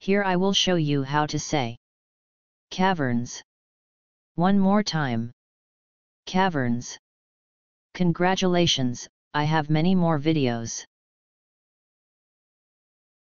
Here I will show you how to say caverns. One more time. Caverns. Congratulations, I have many more videos.